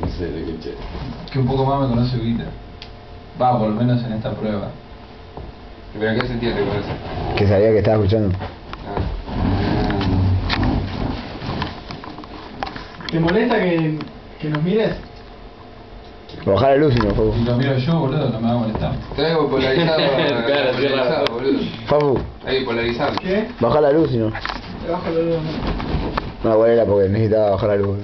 No sé, le escuché. Que un poco más me conoce guita Va, por lo menos en esta prueba. ¿Pero qué sentido te conoce? Que sabía que estaba escuchando. Ah. ¿Te molesta que, que nos mires? Bajar la luz y no, Fabu. Si lo miro yo, boludo, no me va a molestar. Traigo polarizado. Claro, polarizado, boludo. Fabu, Ahí polarizado. ¿Qué? baja la luz y no. Te bajo la luz. No, igual era porque necesitaba bajar la luz.